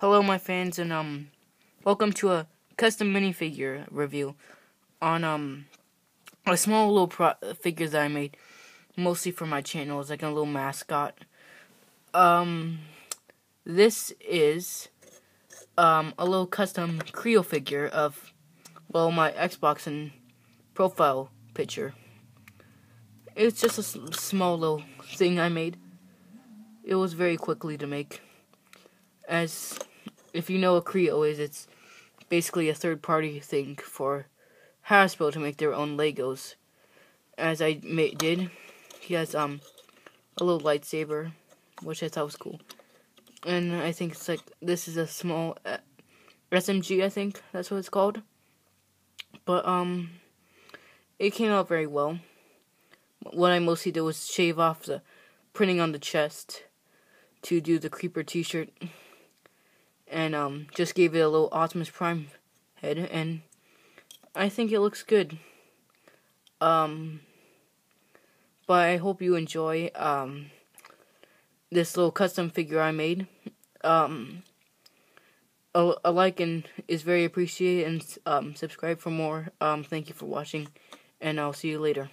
Hello, my fans, and um, welcome to a custom minifigure review on um a small little pro figure that I made, mostly for my channel. It's like a little mascot. Um, this is um a little custom Kre-O figure of well my Xbox and profile picture. It's just a small little thing I made. It was very quickly to make as if you know what Kre-O is, it's basically a third party thing for Hasbro to make their own Legos. As I did, he has um a little lightsaber, which I thought was cool. And I think it's like this is a small uh, SMG. I think that's what it's called. But um, it came out very well. What I mostly did was shave off the printing on the chest to do the creeper T-shirt and um, just gave it a little Optimus Prime head, and I think it looks good. Um, but I hope you enjoy um, this little custom figure I made. Um, a, a like and is very appreciated, and um, subscribe for more. Um, thank you for watching, and I'll see you later.